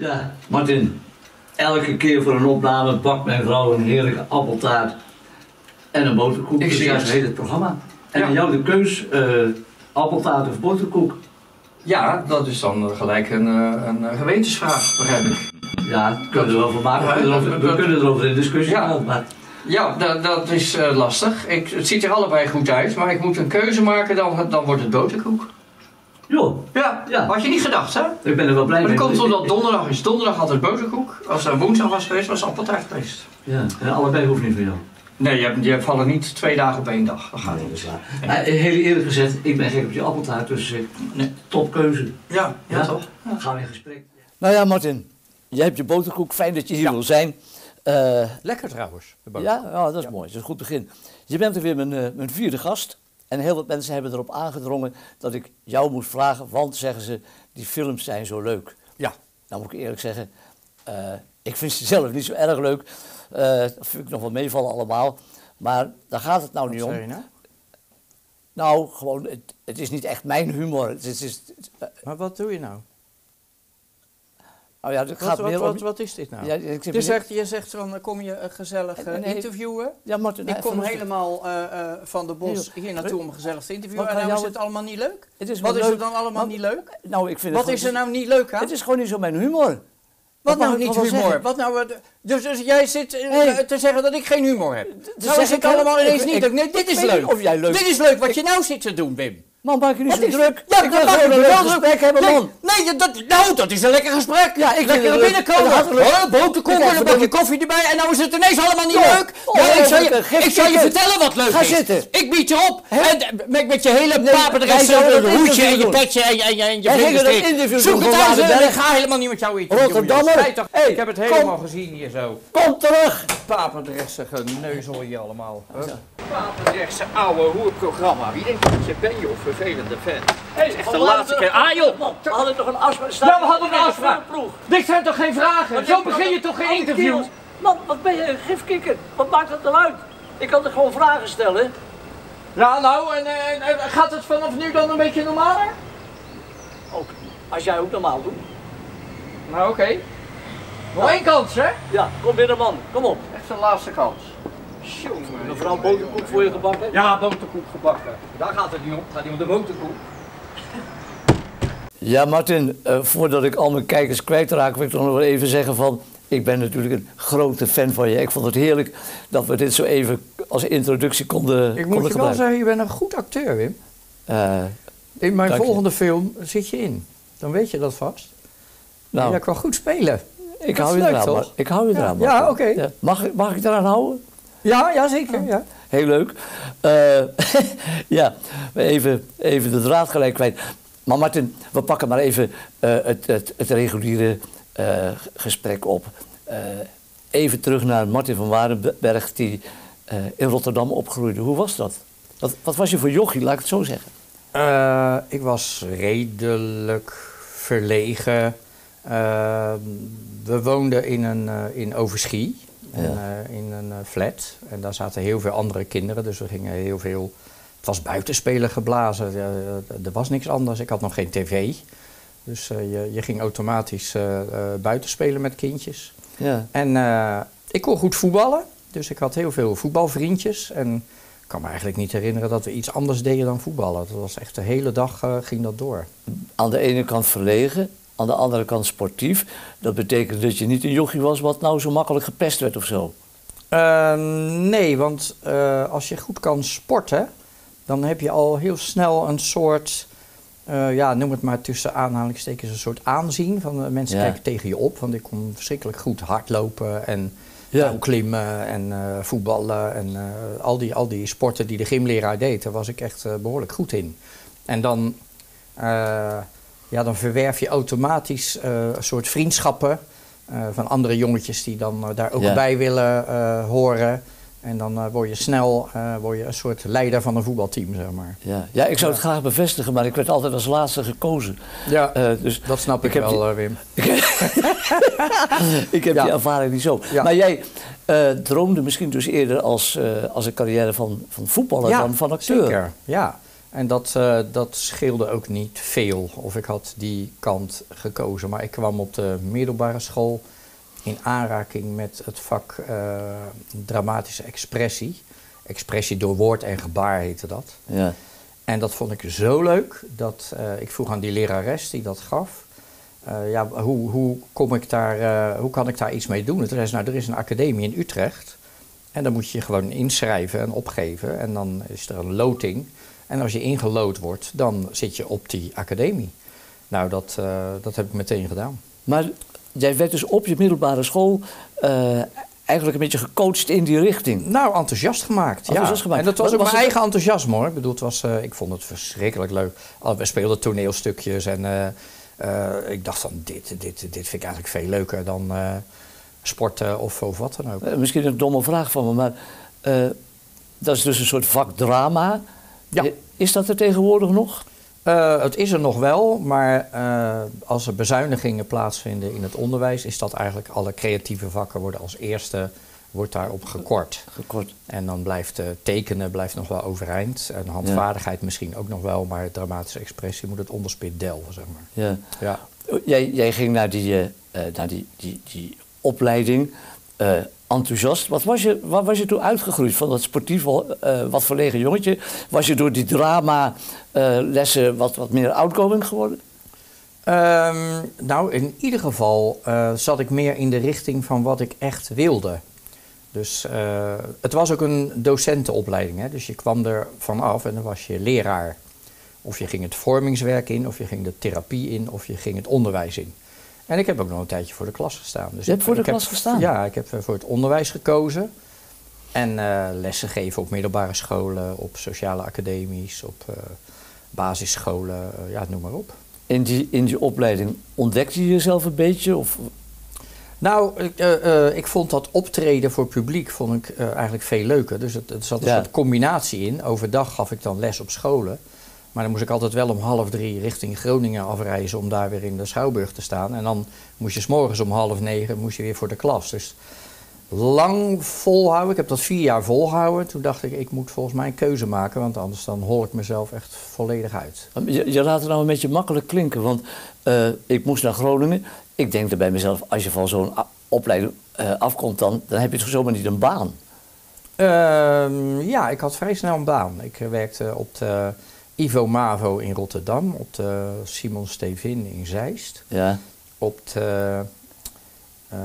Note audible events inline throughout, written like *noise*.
Ja, Martin. Elke keer voor een opname bakt mijn vrouw een heerlijke appeltaart en een boterkoek. Ik Dus zie ja, het. het programma. En Ja. aan jou de keus, eh, appeltaart of boterkoek. Ja, dat is dan gelijk een, eh, een eh, gewetensvraag, begrijp ik. Ja, kunnen we er wel van maken. Ja, We kunnen erover- we dat- kunnen erover in discussie Ja. gaan. Maar Ja, dat, dat is eh, lastig. Ik, het ziet er allebei goed uit, maar ik moet een keuze maken, dan, dan wordt het boterkoek. Joh, Ja, Ja. had je niet gedacht, hè? ik ben er wel blij Maar mee. dat komt omdat donderdag is. Donderdag had het boterkoek. Als het woensdag was geweest, was het appeltaart geweest. Ja, en allebei hoeft niet van jou. Nee, je, hebt, je vallen niet twee dagen op één dag. Dat gaat Nee, dat niet. is waar. Eh, heel eerlijk gezegd, ik ben gek op je appeltaart, dus eh, Nee. topkeuze. Ja, ja, Ja. toch? Gaan we in gesprek. Nou ja, Martin, jij hebt je boterkoek. Fijn dat je hier wil zijn. Eh, Lekker trouwens. de ja, ja, dat is mooi. Dat is een goed begin. Je bent er weer mijn, mijn vierde gast. En heel wat mensen hebben erop aangedrongen dat ik jou moest vragen, want zeggen ze, die films zijn zo leuk. Ja. Nou moet ik eerlijk zeggen, eh, ik vind ze zelf niet zo erg leuk. Eh, dat vind ik nog wel meevallen allemaal. Maar daar gaat het nou Wat niet om. je nou? Nou, gewoon, het, het is niet echt mijn humor. Het is, het is, eh, Maar wat doe je nou? Nou ja, het Wat, gaat wat, is dit nou? Ja, ik zeg Je maar- zegt, je zegt van, eh, kom je eh, gezellig eh, Nee, nee. interviewen? ja, Ik kom helemaal eh, eh, van de bos hier naartoe om gezellig te interviewen. En nou is het allemaal niet leuk? Het is Wat is er dan allemaal niet leuk? Nou, ik vind Wat het is er nou niet leuk aan? Het is gewoon niet zo mijn humor. Wat nou niet humor? Wat nou, eh, dus, dus jij zit eh, Hey. te zeggen dat ik geen humor heb. Dat Nou is het allemaal ineens ik- niet leuk. Nee, dit is leuk. of jij leuk- Dit is leuk wat je nou zit te doen, Wim. Man, maak je niet zo is- druk. Ja, ik dat wil gewoon een leuk druk. gesprek hebben, Nee, man. Nee, dat, nou, dat is een lekker gesprek. Ja, ik lekker het leuk. binnenkomen. En dan gaat het leuk. Oh, boterkoek Ik en een bakje koffie erbij. En nou is het ineens allemaal niet Ja. leuk. Oh, Ja, ik zal je, ik zal je vertellen wat leuk Ga is. zitten. Ik bied je op. En eh, met, met je hele Nee, je hoedje en je petje en je, en je, en je interview Zoek het uit. eh. Ik ga helemaal niet met jou interviewen. Rotterdammer. ik heb het helemaal gezien hier zo. Kom terug. Papendressige neuzel je allemaal. Papendrechtse ouwe hoerprogramma. Wie denkt dat je bent, joh? Vervelende fan. Het is echt de laatste keer. Ah, joh! We hadden toch een afspraak? Ja, we hadden een afspraak. Dit zijn toch geen vragen? Zo begin je toch geen interview? Man, wat ben je een gifkikker? Wat maakt dat nou uit? Ik kan er gewoon vragen stellen. Ja, nou, en, eh, en, en gaat het vanaf nu dan een beetje normaler? Ook als jij ook normaal doet. Nou, oké. Nog één kans, hè? Ja, kom binnen man, kom op. Echt de laatste kans. Jongen. Mevrouw boterkoek voor je gebakken. Ja, boterkoek gebakken. Daar gaat het niet om. Het gaat niet om de boterkoek. Ja, Martin, eh, voordat ik al mijn kijkers kwijtraak, wil ik toch nog wel even zeggen van... Ik ben natuurlijk een grote fan van je. Ik vond het heerlijk dat we dit zo even als introductie konden, Ik konden moet je wel zeggen, je bent een goed acteur, Wim. Eh, In mijn je. volgende film zit je in. Dan weet je dat vast. nou, Ja, ik kan goed spelen. ik dat hou je eraan. toch? Ik hou je Ja, eraan, ja, Martin. oké. Mag, ik- mag ik eraan houden? Ja, ja zeker. Ja. Heel leuk. Eh, *laughs* ja, even, even de draad gelijk kwijt. Maar Martin, we pakken maar even eh, het, het, het reguliere eh, gesprek op. Even terug naar Martin van Warenberg, die in Rotterdam opgroeide. Hoe was dat? Wat, wat was je voor jochie, laat ik het zo zeggen? Ik was redelijk verlegen. We woonden in, een, in Overschie, en, eh, in een eh, flat. En daar zaten heel veel andere kinderen, dus we gingen heel veel... Het was buitenspelen geblazen, eh, er was niks anders. Ik had nog geen tv. Dus je, je ging automatisch buitenspelen met kindjes. Ja. En ik kon goed voetballen, dus ik had heel veel voetbalvriendjes. En ik kan me eigenlijk niet herinneren dat we iets anders deden dan voetballen. Dat was echt de hele dag ging dat door. Aan de ene kant verlegen, aan de andere kant sportief. Dat betekent dat je niet een jochie was wat nou zo makkelijk gepest werd of zo. Eh, nee, want eh, als je goed kan sporten, dan heb je al heel snel een soort, eh, ja, noem het maar tussen aanhalingstekens, een soort aanzien. Van de mensen Ja. kijken tegen je op, want ik kon verschrikkelijk goed hardlopen en Ja. touwklimmen en eh, voetballen en eh, al, die, al die sporten die de gymleraar deed, daar was ik echt eh, behoorlijk goed in. En dan, eh, ja, dan verwerf je automatisch eh, een soort vriendschappen eh, van andere jongetjes die dan eh, daar ook Ja. bij willen horen. En dan word je snel word je een soort leider van een voetbalteam, zeg maar. Ja, ja ik zou het graag bevestigen, maar ik werd altijd als laatste gekozen. Ja, dus dat snap ik, ik wel, die- Wim. *laughs* ik heb Ja. die ervaring niet zo. Ja. Maar jij droomde misschien dus eerder als, als een carrière van, van voetballer dan van acteur. Zeker, ja. En dat, eh, dat scheelde ook niet veel of ik had die kant gekozen. Maar ik kwam op de middelbare school in aanraking met het vak eh, dramatische expressie. Expressie door woord en gebaar heette dat. Ja. En dat vond ik zo leuk dat eh, ik vroeg aan die lerares die dat gaf. ja, hoe, hoe, kom ik daar, hoe kan ik daar iets mee doen? En toen zei ze, nou, er is een academie in Utrecht. En dan moet je je gewoon inschrijven en opgeven. En dan is er een loting. En als je ingelood wordt, dan zit je op die academie. Nou, dat, eh, dat heb ik meteen gedaan. Maar jij werd dus op je middelbare school eh, eigenlijk een beetje gecoacht in die richting. Nou, enthousiast gemaakt. Enthousiast ja. gemaakt. En dat was Was- ook was mijn het- eigen enthousiasme hoor. Ik bedoel, het was, eh, ik vond het verschrikkelijk leuk. Al- We speelden toneelstukjes en ik dacht van dit, dit, dit vind ik eigenlijk veel leuker dan sporten of, of wat dan ook. Misschien een domme vraag van me, maar dat is dus een soort vak drama. Ja. Is dat er tegenwoordig nog? Eh, het is er nog wel, maar eh, als er bezuinigingen plaatsvinden in het onderwijs, is dat eigenlijk alle creatieve vakken worden als eerste wordt daarop gekort. Gekort. En dan blijft eh, tekenen blijft nog wel overeind. En handvaardigheid misschien ook nog wel, maar dramatische expressie moet het onderspit delven, zeg maar. Ja. Ja. Jij, jij ging naar die, naar die, die, die opleiding, enthousiast. Wat was, je, wat was je toen uitgegroeid van dat sportieve, eh, wat verlegen jongetje? Was je door die drama eh, lessen wat, wat meer outgoing geworden? Ehm, nou, in ieder geval eh, zat ik meer in de richting van wat ik echt wilde. Dus het was ook een docentenopleiding. Hè? Dus je kwam er vanaf en dan was je leraar. Of je ging het vormingswerk in, of je ging de therapie in, of je ging het onderwijs in. En ik heb ook nog een tijdje voor de klas gestaan. Dus Je hebt voor de heb- klas gestaan? Ja, ik heb eh, voor het onderwijs gekozen. En eh, lessen geven op middelbare scholen, op sociale academies, op eh, basisscholen, ja, noem maar op. In die, in die opleiding ontdekte je jezelf een beetje? Of, Nou, ik, ik vond dat optreden voor publiek vond ik, eigenlijk veel leuker. Dus het zat een Ja. soort combinatie in. Overdag gaf ik dan les op scholen. Maar dan moest ik altijd wel om half drie richting Groningen afreizen om daar weer in de Schouwburg te staan. En dan moest je s'morgens om half negen moest je weer voor de klas. Dus lang volhouden. Ik heb dat vier jaar volgehouden. Toen dacht ik, ik moet volgens mij een keuze maken. Want anders dan hol ik mezelf echt volledig uit. je, je laat het nou een beetje makkelijk klinken, want eh, ik moest naar Groningen. Ik denk er bij mezelf, als je van zo'n a- opleiding eh, afkomt, dan, dan heb je toch zomaar niet een baan. Ehm, ja, ik had vrij snel een baan. Ik eh, werkte op de Ivo Mavo in Rotterdam, op de Simon Stevin in Zeist, Ja, op de, eh,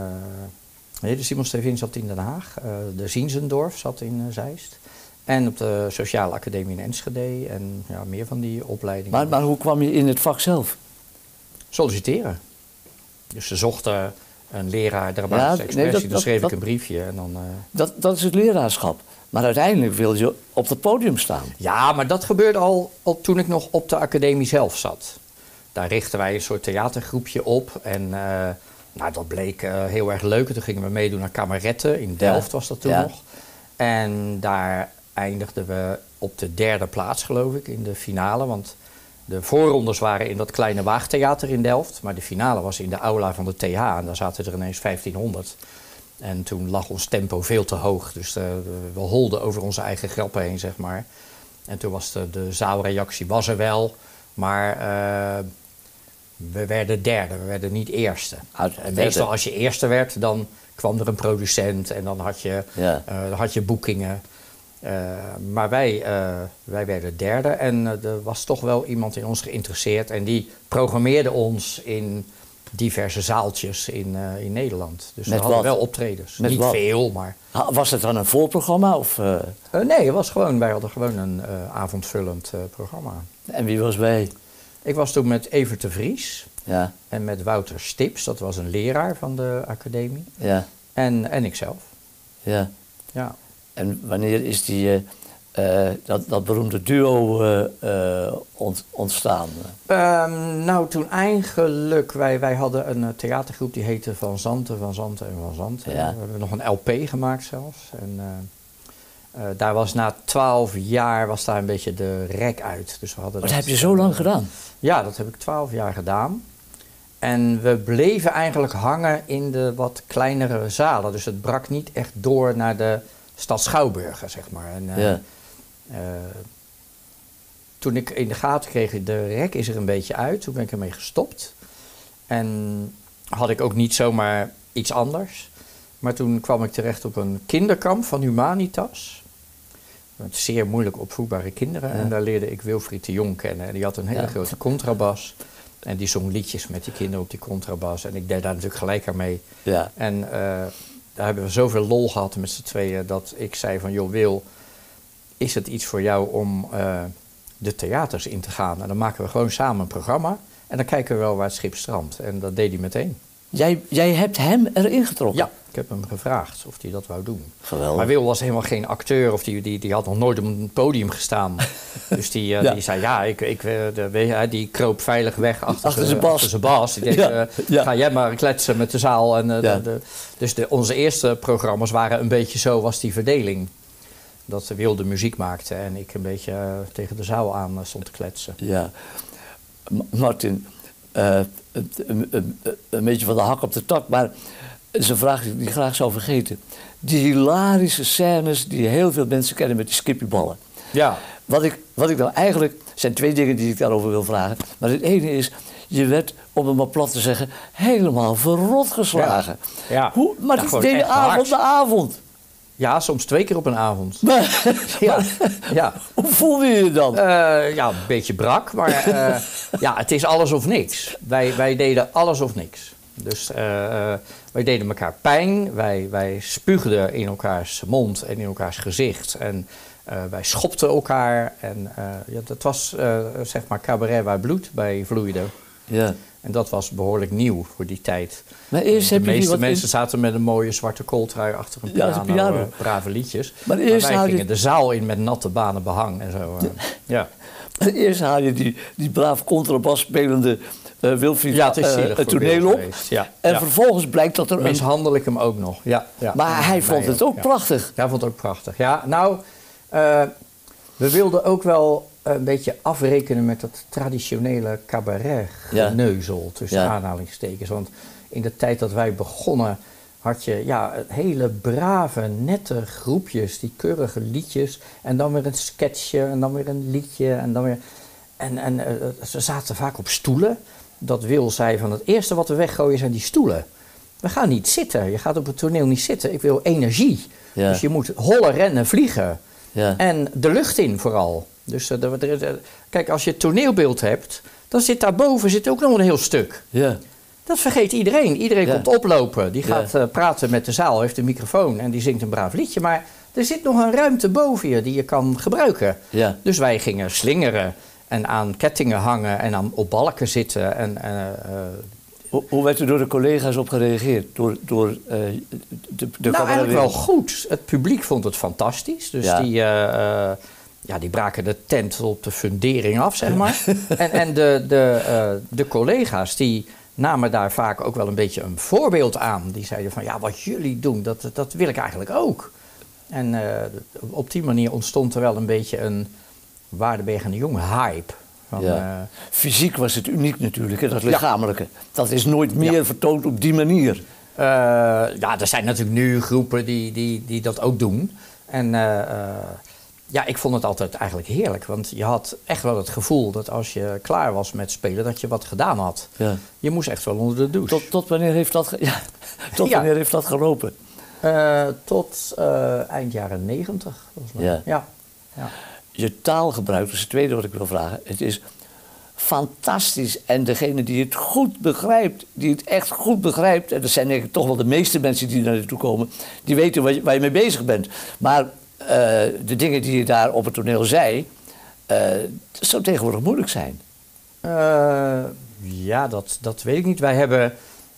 nee, de Simon Stevin zat in Den Haag, eh, de Ziensendorf zat in eh, Zeist en op de Sociale Academie in Enschede en ja, meer van die opleidingen. maar, maar hoe kwam je in het vak zelf? Solliciteren. Dus ze zochten een leraar Ja, dramatische nee, expressie, dat- dan dat- schreef dat- ik een briefje en dan... Dat, dat is het leraarschap. Maar uiteindelijk wil je op het podium staan. Ja, maar dat gebeurde al, al toen ik nog op de academie zelf zat. Daar richtten wij een soort theatergroepje op. En eh, nou, dat bleek eh, heel erg leuk. Toen gingen we meedoen aan Kameretten. In Delft was dat toen Ja. nog. En daar eindigden we op de derde plaats, geloof ik, in de finale. Want de voorrondes waren in dat kleine waagtheater in Delft. Maar de finale was in de aula van de TH. En daar zaten er ineens 1500. En toen lag ons tempo veel te hoog. Dus eh, we holden over onze eigen grappen heen, zeg maar. En toen was de, de zaalreactie was er wel. Maar eh, we werden derde, we werden niet eerste. Uit- En meestal als je eerste werd, dan kwam er een producent en dan had je, Ja. eh, had je boekingen. Maar wij, wij werden derde en er was toch wel iemand in ons geïnteresseerd. En die programmeerde ons in diverse zaaltjes in, eh, in Nederland. Dus Met we hadden wat? wel optredens. Met Niet wat? veel, maar... Was het dan een voorprogramma? Of, eh, Eh, nee, het was gewoon, wij hadden gewoon een avondvullend programma. en wie was bij? Ik was toen met Evert de Vries Ja, en met Wouter Stips, dat was een leraar van de academie. ja, En, en ikzelf. ja. Ja. En wanneer is die, eh, dat, dat beroemde duo eh, eh, ont- ontstaan? Ehm, nou, toen eigenlijk, wij, wij hadden een theatergroep die heette Van Zanten, Van Zanten en Van Zanten. Ja. We hebben nog een LP gemaakt zelfs. En daar was na twaalf jaar was daar een beetje de rek uit. Dus we hadden Maar dat heb je zo lang gedaan. Ja, dat heb ik twaalf jaar gedaan. En we bleven eigenlijk hangen in de wat kleinere zalen. Dus het brak niet echt door naar de stad Schouwburgen, zeg maar. En, Ja. Eh, toen ik in de gaten kreeg, de rek is er een beetje uit, toen ben ik ermee gestopt. En had ik ook niet zomaar iets anders. Maar toen kwam ik terecht op een kinderkamp van Humanitas. Met zeer moeilijk opvoedbare kinderen. Ja. En daar leerde ik Wilfried de Jong kennen. En die had een hele Ja. grote contrabas. En die zong liedjes met die kinderen op die contrabas. En ik deed daar natuurlijk gelijk aan mee. Ja. En eh, daar hebben we zoveel lol gehad met z'n tweeën dat ik zei van joh Wil, is het iets voor jou om eh, de theaters in te gaan? En dan maken we gewoon samen een programma en dan kijken we wel waar het schip strandt. En dat deed hij meteen. Jij, jij hebt hem erin getrokken? Ja, ik heb hem gevraagd of hij dat wou doen. Geweldig. Maar Wil was helemaal geen acteur of die, die, die had nog nooit op een podium gestaan. *laughs* dus die, eh, Ja. die zei ja, ik, ik, eh, de, die kroop veilig weg achter, Achter zijn bas. achter zijn bas. Die deed, Ja, ja. ga jij maar kletsen met de zaal. En, Ja. de, de- dus de, onze eerste programma's waren een beetje zo, was die verdeling. Dat Wil de muziek maakte en ik een beetje eh, tegen de zaal aan eh, stond te kletsen. Ja. Ma- Martin, het- een, beetje van de hak op de tak, maar het is een vraag die ik graag zou vergeten. Die hilarische scènes die heel veel mensen kennen met die skippyballen. Ja, Wat ik, wat ik nou eigenlijk, zijn twee dingen die ik daarover wil vragen. Maar het ene is, je werd, om het maar plat te zeggen, helemaal verrot geslagen. Ja. Hoe, maar Ja, die gewoon deed avond na avond. Ja, soms twee keer op een avond. *laughs* Maar, Ja, ja. hoe voelde je je dan? Eh, ja, een beetje brak, maar eh, *laughs* ja, het is alles of niks. Wij, wij deden alles of niks. Dus eh, wij deden elkaar pijn, wij, wij spuugden in elkaars mond en in elkaars gezicht. En wij schopten elkaar. En ja, dat was zeg maar cabaret waar bloed bij vloeide. ja. En dat was behoorlijk nieuw voor die tijd. Maar eerst de meeste wat in- mensen zaten met een mooie zwarte kooltrui achter een Ja, piano, een piano. eh, brave liedjes. Maar Maar, eerst wij haal je- gingen de zaal in met natte banen behang en zo. eh. ja. *laughs* Eerst haal je die, die braaf contrabas spelende eh Wilfried Ja, het zielig het toneel op. ja. En Ja. vervolgens blijkt dat er een... Mishandel ik hem ook nog. Ja, ja. Maar hij Ja, vond het ook ja. prachtig. Ja, hij vond het ook prachtig. Ja, nou, we wilden ook wel een beetje afrekenen met dat traditionele cabaret Ja. geneuzel tussen Ja. aanhalingstekens. Want in de tijd dat wij begonnen had je ja, hele brave, nette groepjes, die keurige liedjes. En dan weer een sketchje en dan weer een liedje en dan weer... En, en eh, ze zaten vaak op stoelen. Dat Wil zei van het eerste wat we weggooien zijn die stoelen. We gaan niet zitten. Je gaat op het toneel niet zitten. Ik wil energie. Ja. Dus je moet hollen, rennen, vliegen. Ja. En de lucht in vooral. Dus eh, kijk, als je het toneelbeeld hebt, dan zit daarboven zit ook nog een heel stuk. Ja. Dat vergeet iedereen. Iedereen Ja. komt oplopen. Die Ja. gaat eh, praten met de zaal, heeft een microfoon en die zingt een braaf liedje. Maar er zit nog een ruimte boven je die je kan gebruiken. Ja. Dus wij gingen slingeren en aan kettingen hangen en aan, op balken zitten. En, eh, Hoe, hoe werd er door de collega's op gereageerd? Door, door de, de nou, eigenlijk wel goed. Het publiek vond het fantastisch. Dus die, ja, die braken de tent op de fundering af, zeg maar. *laughs* en en de, de, eh, de collega's die namen daar vaak ook wel een beetje een voorbeeld aan. Die zeiden van, ja, wat jullie doen, dat, dat wil ik eigenlijk ook. En eh, op die manier ontstond er wel een beetje een Waardenberg en de Jong hype. Van, Ja. eh, Fysiek was het uniek natuurlijk, hè, dat lichamelijke. Dat is nooit meer vertoond op die manier. Ja, er zijn natuurlijk nu groepen die, die, die dat ook doen. En ja, ik vond het altijd eigenlijk heerlijk. Want je had echt wel het gevoel dat als je klaar was met spelen, dat je wat gedaan had. Ja. Je moest echt wel onder de douche. Tot, tot wanneer heeft dat, ge- *laughs* ja, tot Ja. wanneer heeft dat gelopen? Eh, tot eh, eind jaren negentig. Ja. ja. ja. Je taalgebruik, dat is het tweede wat ik wil vragen. Het is fantastisch. En degene die het goed begrijpt, die het echt goed begrijpt... en dat zijn denk ik toch wel de meeste mensen die naar naartoe komen... die weten waar je, waar je mee bezig bent. Maar de dingen die je daar op het toneel zei... eh, zou tegenwoordig moeilijk zijn. Eh, ja, dat, dat weet ik niet. Wij hebben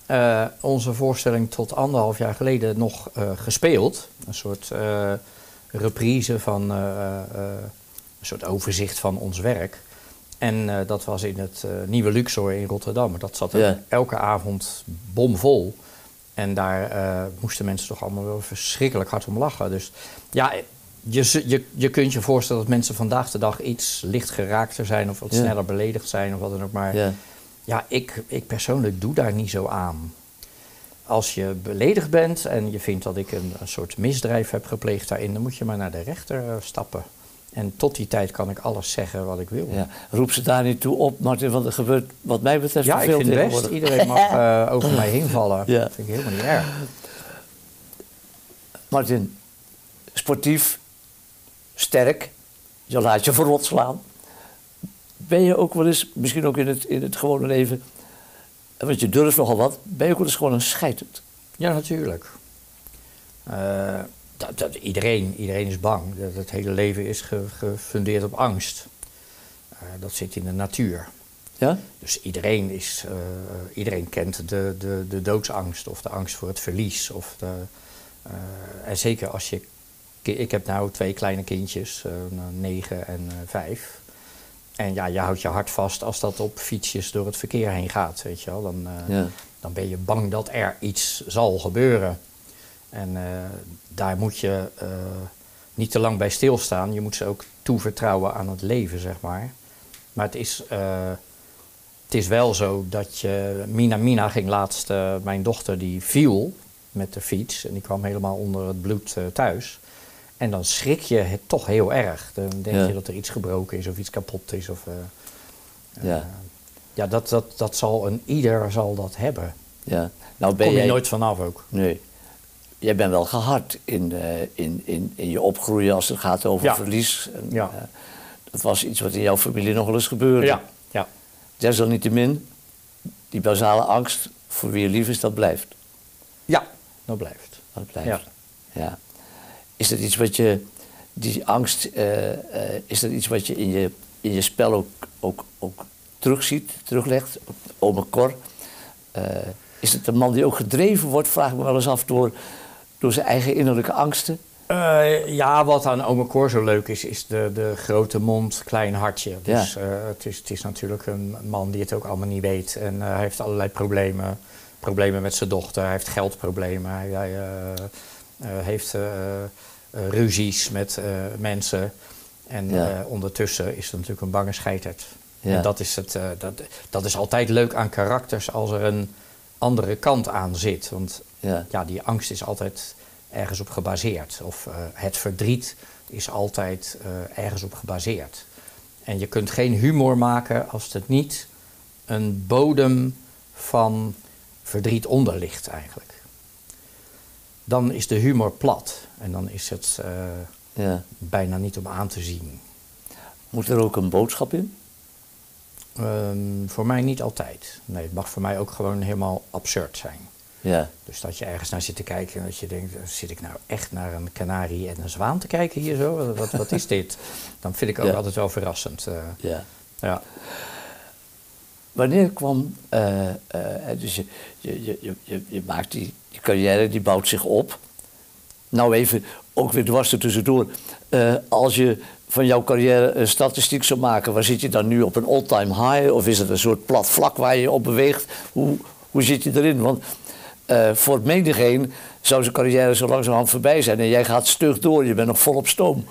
eh, onze voorstelling tot anderhalf jaar geleden nog eh, gespeeld. Een soort eh, reprise van eh, eh, een soort overzicht van ons werk. En eh, dat was in het eh, Nieuwe Luxor in Rotterdam. Dat zat er Ja. elke avond bomvol. En daar eh, moesten mensen toch allemaal wel verschrikkelijk hard om lachen. Dus ja, je, je, je kunt je voorstellen dat mensen vandaag de dag iets licht geraakter zijn of wat Ja. sneller beledigd zijn of wat dan ook. Maar Ja. ja, ik, ik persoonlijk doe daar niet zo aan. Als je beledigd bent en je vindt dat ik een, een soort misdrijf heb gepleegd daarin, dan moet je maar naar de rechter eh, stappen. En tot die tijd kan ik alles zeggen wat ik wil. Ja. Roep ze daar niet toe op, Martin, want er gebeurt wat mij betreft Ja, te ik veel vind best. Iedereen mag *laughs* eh, over mij heen vallen. Ja. Dat vind ik helemaal niet erg. Martin, sportief, sterk, je laat je verrot slaan. Ben je ook wel eens, misschien ook in het, in het gewone leven, want je durft nogal wat, ben je ook wel eens gewoon een scheiterd? Ja, natuurlijk. Eh, dat, dat, iedereen, iedereen is bang. Dat, het hele leven is ge- gefundeerd op angst. Eh, dat zit in de natuur. Ja? Dus iedereen, is, eh, iedereen kent de, de, de doodsangst of de angst voor het verlies. Of de, eh, en zeker als je. Ik heb nou twee kleine kindjes, eh, negen en eh, vijf. En ja, je houdt je hart vast als dat op fietsjes door het verkeer heen gaat, weet je wel. Dan, eh, Ja. dan ben je bang dat er iets zal gebeuren. En eh, daar moet je eh, niet te lang bij stilstaan. Je moet ze ook toevertrouwen aan het leven, zeg maar. Maar het is, eh, het is wel zo dat je... Mina Mina ging laatst, mijn dochter, die viel met de fiets. En die kwam helemaal onder het bloed thuis. En dan schrik je het toch heel erg. Dan denk Ja. je dat er iets gebroken is of iets kapot is. Of, Ja. ja, dat, dat, dat zal een ieder zal dat hebben. ja. Nou ben Kom je jij... nooit vanaf ook. Nee. Jij bent wel gehard in, eh, in, in, in je opgroeien als het gaat over Ja. verlies. En, Ja. eh, dat was iets wat in jouw familie nog wel eens gebeurde. Ja, ja. Desalniettemin, die basale angst voor wie je lief is, dat blijft. Ja, dat blijft. Dat blijft. Ja. Ja. Is dat iets wat je, die angst, eh, is dat iets wat je in je, in je spel ook, ook, ook terugziet, teruglegt? Ome Cor. Is het een man die ook gedreven wordt, vraag ik me wel eens af, door, door zijn eigen innerlijke angsten? Eh, ja, wat aan Ome Cor zo leuk is, is de, de grote mond, klein hartje. Dus eh, het, is, het is natuurlijk een man die het ook allemaal niet weet. En eh, hij heeft allerlei problemen. Problemen met zijn dochter, hij heeft geldproblemen. Hij, hij, heeft ruzies met mensen. En Ja. ondertussen is het natuurlijk een bange scheiterd. Ja. En dat is, het, dat, dat is altijd leuk aan karakters als er een andere kant aan zit. Want Ja. ja, die angst is altijd ergens op gebaseerd. Of eh, het verdriet is altijd eh, ergens op gebaseerd. En je kunt geen humor maken als het niet een bodem van verdriet onder ligt eigenlijk. Dan is de humor plat en dan is het eh, Ja. bijna niet om aan te zien. Moet er ook een boodschap in? Ehm, voor mij niet altijd. Nee, het mag voor mij ook gewoon helemaal absurd zijn. Ja. Dus dat je ergens naar zit te kijken en dat je denkt, zit ik nou echt naar een kanarie en een zwaan te kijken hier zo? Wat, wat, is *laughs* dit? Dan vind ik ook Ja. altijd wel verrassend. eh, ja. ja. Wanneer kwam, eh, eh, dus je, je, je, je- je, maakt die, die carrière, die bouwt zich op. Nou even, ook weer dwars er tussendoor. Eh, als je van jouw carrière een statistiek zou maken, waar zit je dan nu op een all-time high? Of is het een soort plat vlak waar je op beweegt? Hoe, hoe zit je erin? Want eh, voor menigeen zou zijn carrière zo langzamerhand voorbij zijn. En jij gaat stug door, je bent nog volop stoom.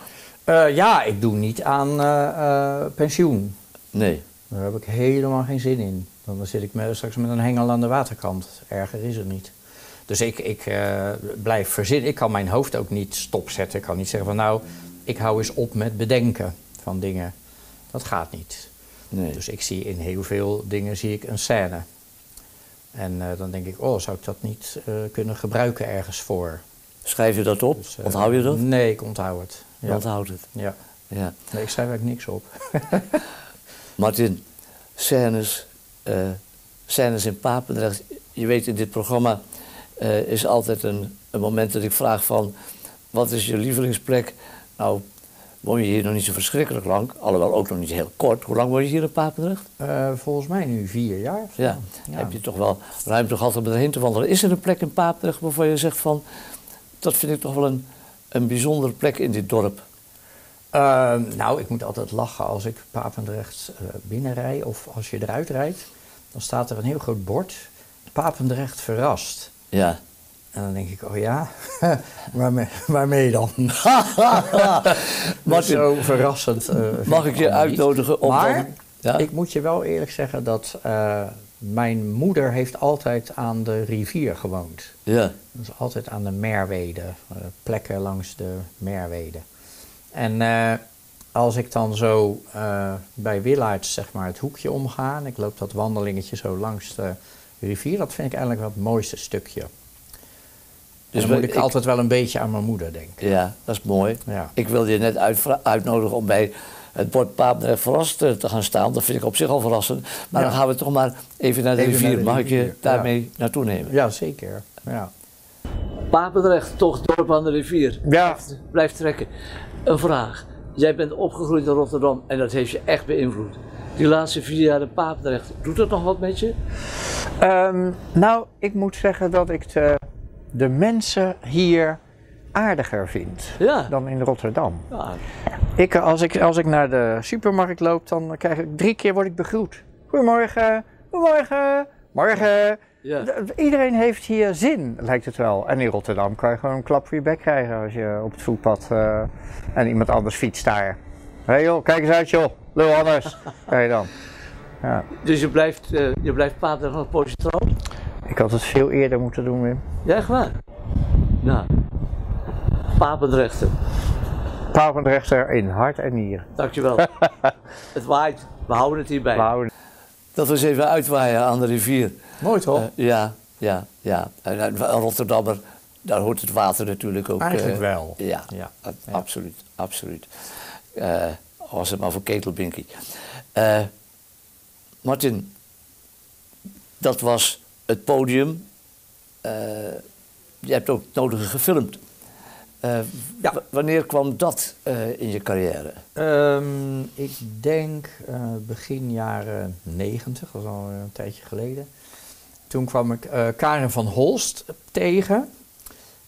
Eh, ja, ik doe niet aan eh, pensioen. Nee. Daar heb ik helemaal geen zin in. Dan zit ik straks met een hengel aan de waterkant. Erger is het niet. Dus ik, ik blijf verzinnen. Ik kan mijn hoofd ook niet stopzetten. Ik kan niet zeggen van nou, ik hou eens op met bedenken van dingen. Dat gaat niet. nee. Dus ik zie in heel veel dingen zie ik een scène. En eh, dan denk ik, oh, zou ik dat niet eh, kunnen gebruiken ergens voor? Schrijf je dat op? Dus, eh, Onthoud je dat? Nee, ik onthoud het. Ja. Onthoud het. ja. Ja. Nee, ik schrijf eigenlijk niks op. *laughs* Martin, scènes, eh, scènes in Papendrecht. Je weet, in dit programma is altijd een, een moment dat ik vraag van... wat is je lievelingsplek? Nou, woon je hier nog niet zo verschrikkelijk lang. Alhoewel ook nog niet heel kort. Hoe lang woon je hier in Papendrecht? Eh, volgens mij nu vier jaar. of. Ja. Heb je toch wel ruimte gehad om erheen te wandelen. Is er een plek in Papendrecht waarvan je zegt van... dat vind ik toch wel een, een bijzondere plek in dit dorp? Ehm, nou, ik moet altijd lachen als ik Papendrecht eh binnenrij of als je eruit rijdt. Dan staat er een heel groot bord, Papendrecht verrast. Ja. En dan denk ik, oh ja, *laughs* waarmee, waarmee dan? *laughs* Martin, Zo verrassend. eh, mag ik je uitnodigen om Maar dan- Ja? ik moet je wel eerlijk zeggen dat eh, mijn moeder heeft altijd aan de rivier gewoond. Ja. Dus altijd aan de Merwede, eh, plekken langs de Merwede. En als ik dan zo bij Willaerts zeg maar het hoekje omga... en ik loop dat wandelingetje zo langs de rivier... dat vind ik eigenlijk wel het mooiste stukje. Dus dan moet ik, ik- altijd wel een beetje aan mijn moeder denken. Ja, dat is mooi. Ja. Ik wilde je net uitnodigen om bij het bord Papendrecht verrast eh, te gaan staan. Dat vind ik op zich al verrassend. Maar Ja. dan gaan we toch maar even naar de Even rivier. naar de Mag ik je daarmee naartoe nemen? ja, zeker. Ja. Papendrecht, toch dorp aan de rivier. Ja. Blijf trekken. Een vraag. Jij bent opgegroeid in Rotterdam en dat heeft je echt beïnvloed. Die laatste vier jaar in Papendrecht, doet dat nog wat met je? Ehm, nou, ik moet zeggen dat ik de, de mensen hier aardiger vind Ja. dan in Rotterdam. ja. Ik, als, ik, als ik naar de supermarkt loop, dan krijg ik drie keer word ik begroet. Goedemorgen, goedemorgen, morgen. ja. Iedereen heeft hier zin, lijkt het wel. En in Rotterdam kan je gewoon een klap voor je bek krijgen als je op het voetpad eh, en iemand anders fietst daar. Hé hey joh, kijk eens uit joh, lul anders. *laughs* Dan. Ja. Dus je blijft, eh, je blijft een poosje trouw? Ik had het veel eerder moeten doen, Wim. Ja, echt waar? Nou, Papendrechten, Papendrechter in hart en nieren. dankjewel. *laughs* het waait, we houden het hierbij. We houden- Dat was even uitwaaien aan de rivier. Mooi toch? Eh, ja, ja, ja. En een Rotterdammer, daar hoort het water natuurlijk ook. Eigenlijk eh, wel. Ja, Ja, absoluut, absoluut. Eh was het maar voor ketelbinkie. Eh, Martin, dat was het podium. Eh, je hebt ook het nodige gefilmd. Eh, Ja. wanneer kwam dat eh, in je carrière? Ehm, ik denk begin jaren 90, dat is al een tijdje geleden. Toen kwam ik Karen van Holst tegen.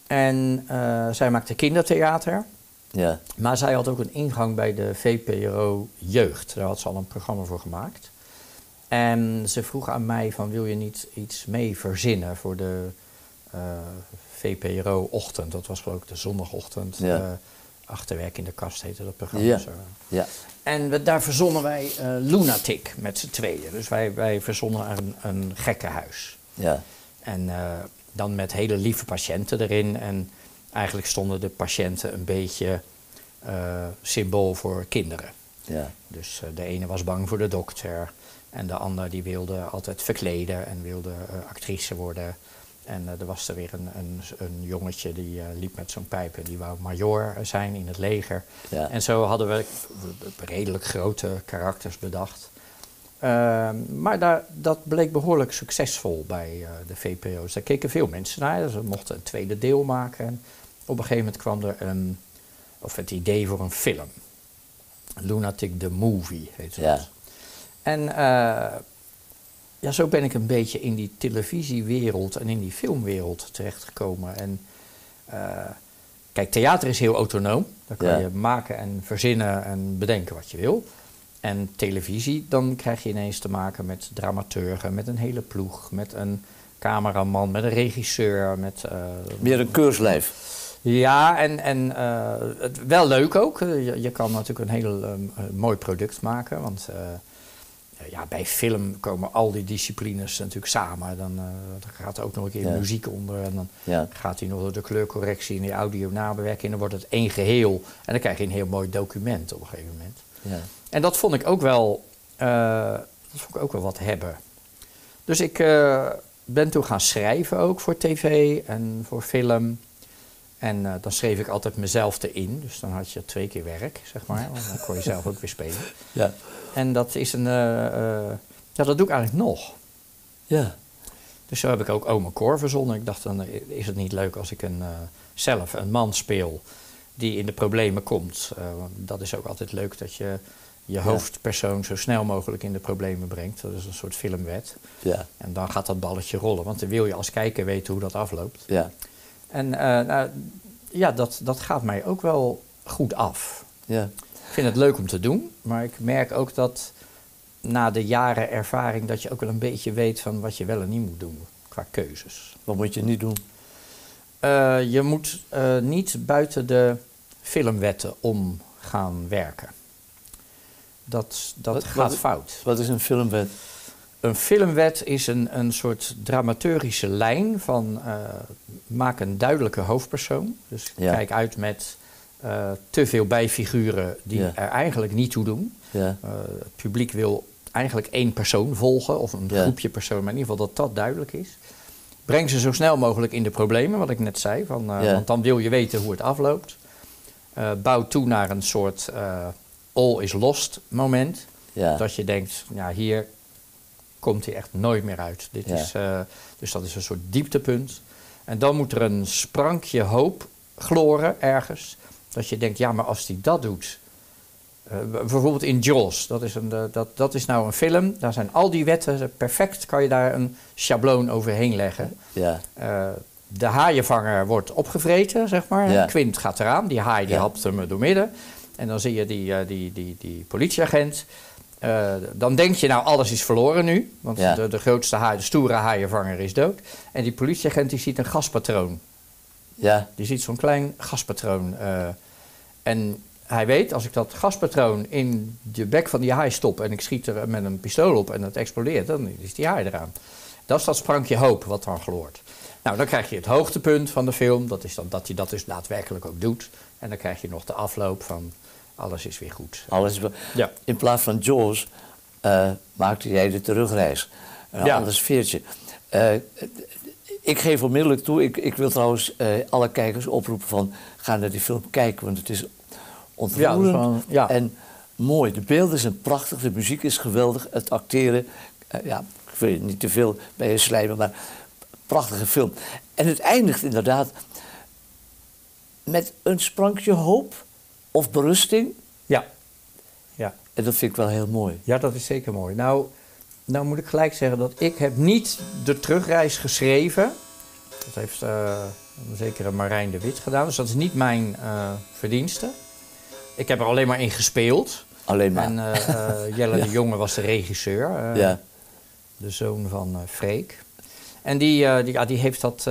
En zij maakte kindertheater. Ja, Maar zij had ook een ingang bij de VPRO Jeugd. Daar had ze al een programma voor gemaakt. En ze vroeg aan mij van wil je niet iets mee verzinnen voor de eh, VPRO-ochtend. Dat was geloof ik de zondagochtend. Ja. eh, achterwerk in de kast heette dat programma. Ja. Zo. ja, En we, daar verzonnen wij eh, Lunatic met z'n tweeën. Dus wij, wij verzonnen een, een gekkenhuis. ja, En dan met hele lieve patiënten erin. En eigenlijk stonden de patiënten een beetje symbool voor kinderen. ja, Dus de ene was bang voor de dokter. En de ander die wilde altijd verkleden en wilde eh, actrice worden. En eh, er was er weer een, een, een jongetje die eh, liep met zo'n pijp en die wou major zijn in het leger. ja. En zo hadden we redelijk grote karakters bedacht. Ehm, maar daar, dat bleek behoorlijk succesvol bij de VPRO's. Daar keken veel mensen naar. Ze mochten een tweede deel maken. En op een gegeven moment kwam er een, of het idee voor een film. Lunatic the Movie heet het. Ja. En eh, ja, zo ben ik een beetje in die televisiewereld en in die filmwereld terechtgekomen. En eh, kijk, theater is heel autonoom. Daar kan Ja. je maken en verzinnen en bedenken wat je wil. En televisie, dan krijg je ineens te maken met dramaturgen, met een hele ploeg, met een cameraman, met een regisseur, met... eh, Meer een keurslijf. ja, en, en het, wel leuk ook. Je, je kan natuurlijk een heel mooi product maken. Want ja, bij film komen al die disciplines natuurlijk samen. Dan, eh, dan gaat er ook nog een keer Ja. muziek onder. En dan Ja, gaat hij nog door de kleurcorrectie en die audio nabewerking. En dan wordt het één geheel. En dan krijg je een heel mooi document op een gegeven moment. ja. En dat vond ik ook wel, eh, dat vond ik ook wel wat hebben. Dus ik eh, ben toen gaan schrijven ook voor tv en voor film. En eh, dan schreef ik altijd mezelf erin. Dus dan had je twee keer werk, zeg maar. Want dan kon je zelf ook weer spelen. ja. En dat is een... eh, eh, ja, dat doe ik eigenlijk nog. ja. Dus zo heb ik ook Ome Cor verzonnen. Ik dacht, dan is het niet leuk als ik een, eh, zelf een man speel die in de problemen komt. Eh, want dat is ook altijd leuk dat je je hoofdpersoon zo snel mogelijk in de problemen brengt. Dat is een soort filmwet. ja. En dan gaat dat balletje rollen, want dan wil je als kijker weten hoe dat afloopt. ja. En eh, nou, ja, dat, dat gaat mij ook wel goed af. ja. Ik vind het leuk om te doen, maar ik merk ook dat na de jaren ervaring dat je ook wel een beetje weet van wat je wel en niet moet doen qua keuzes. Wat moet je niet doen? Eh, je moet eh, niet buiten de filmwetten om gaan werken. Dat, dat Wat- gaat wat- fout. Wat is een filmwet? Een filmwet is een, een soort dramaturgische lijn van eh, maak een duidelijke hoofdpersoon. Dus Ja. kijk uit met eh, te veel bijfiguren die Ja. er eigenlijk niet toe doen. Ja. Eh, het publiek wil eigenlijk één persoon volgen, of een Ja. groepje personen, maar in ieder geval dat dat duidelijk is. Breng ze zo snel mogelijk in de problemen, wat ik net zei, van, eh, want dan wil je weten hoe het afloopt. Bouw toe naar een soort all is lost moment. Ja. Dat je denkt, ja, hier komt hij echt nooit meer uit. Dit is, dus dat is een soort dieptepunt. En dan moet er een sprankje hoop gloren ergens. Dat je denkt, ja, maar als hij dat doet. eh, bijvoorbeeld in Jaws, dat is, een, eh, dat, dat is nou een film. Daar zijn al die wetten, perfect kan je daar een schabloon overheen leggen. Ja. Eh, de haaienvanger wordt opgevreten, zeg maar. Ja. Quint gaat eraan, die haai die Ja. hapt hem door midden. En dan zie je die, die, die, die politieagent. Dan denk je nou, alles is verloren nu. Want Ja. de, de grootste haai, de stoere haaienvanger is dood. En die politieagent die ziet een gaspatroon. Ja. Die ziet zo'n klein gaspatroon. En hij weet, als ik dat gaspatroon in de bek van die haai stop... en ik schiet er met een pistool op en het explodeert, dan is die haai eraan. Dat is dat sprankje hoop wat dan gloort. Nou, dan krijg je het hoogtepunt van de film. Dat is dan dat hij dat dus daadwerkelijk ook doet. En dan krijg je nog de afloop van alles is weer goed. Alles Ja. In plaats van Jaws eh, maakte jij de terugreis. Een Ja. ander sfeertje. Eh, ik geef onmiddellijk toe, ik, ik wil trouwens eh, alle kijkers oproepen van... ga naar die film kijken, want het is ontroerend Ja, wel- ja. en mooi. De beelden zijn prachtig, de muziek is geweldig, het acteren... eh, ja, ik wil je niet te veel bij je slijmen, maar prachtige film. En het eindigt inderdaad met een sprankje hoop of berusting... Ja. Ja. En dat vind ik wel heel mooi. Ja, dat is zeker mooi. Nou, nou moet ik gelijk zeggen dat ik heb niet de terugreis geschreven. Dat heeft eh, een zekere Marijn de Wit gedaan. Dus dat is niet mijn eh, verdienste. Ik heb er alleen maar in gespeeld. Alleen maar. En eh, eh, *laughs* Jelle de Jonge was de regisseur. eh, ja. De zoon van eh Freek. En die, die, ja, die heeft dat